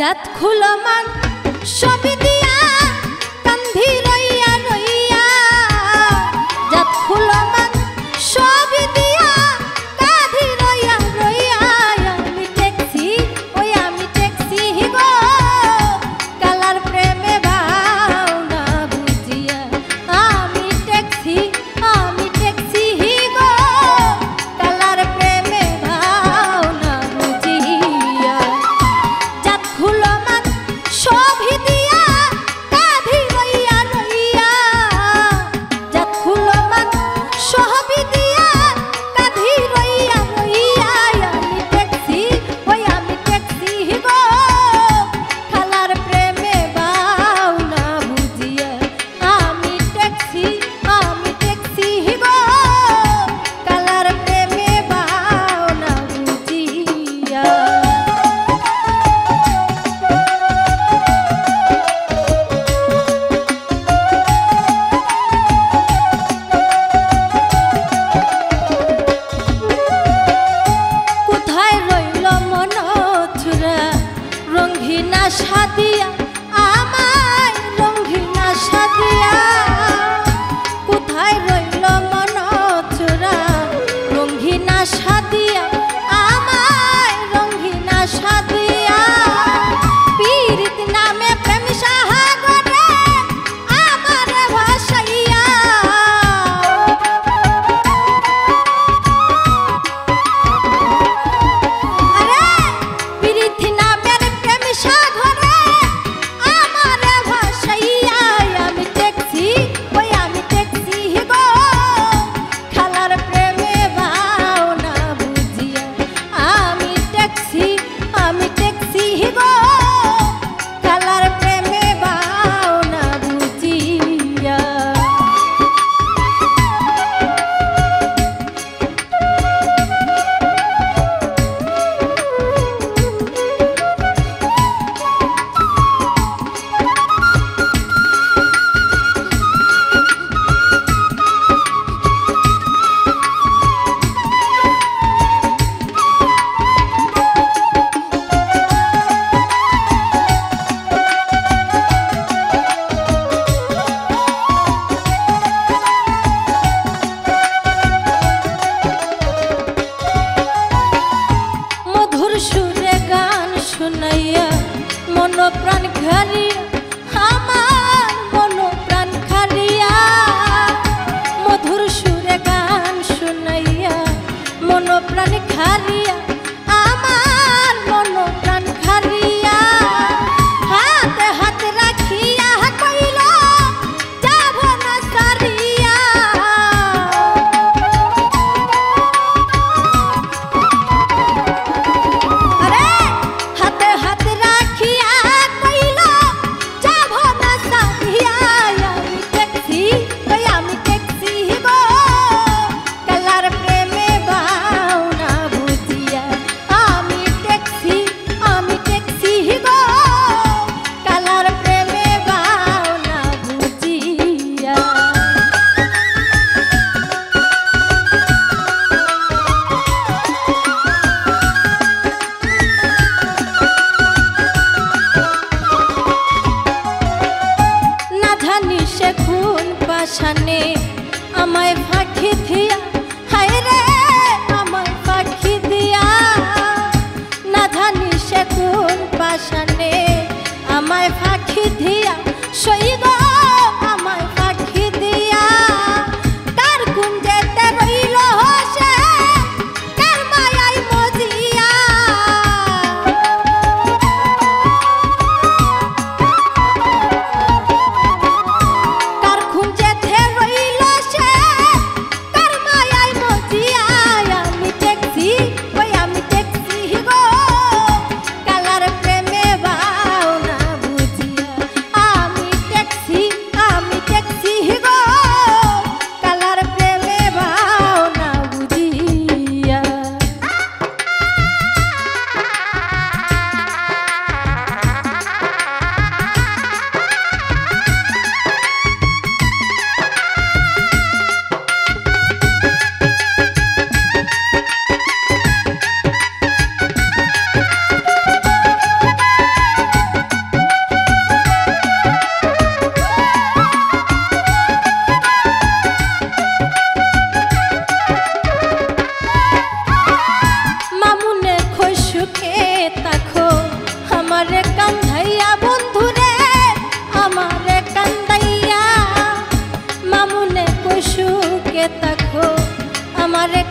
জাত খুলমান hari আসানে আমায় ফাঁকি দিয়া, হায় রে, আমায় ফাঁকি দিয়া। না জানি সে কোন পাশানে আমায় ফাঁকি দিয়া, সই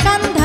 canta